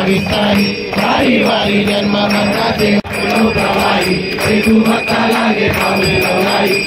ప్రవహిస్తాయి వారి వారి జన్మ భక్తులు ప్రవాయి రేపు భక్తలాగే పాములు ఉన్నాయి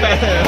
better.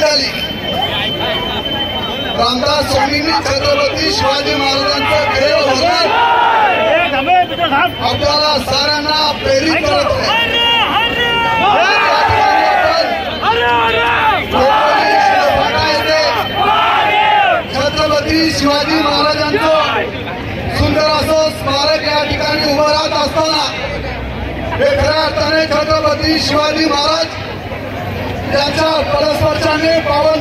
डाली। रामदास स्वामींनी छत्रपती शिवाजी महाराज देव होणार आपल्याला साऱ्यांना प्रेरित करते छत्रपति शिवाजी महाराज सुंदर असं स्मारक या ठिकाणी उभं राहत अर्थाने छत्रपती शिवाजी महाराज त्याच्या परस्परच्याने पावन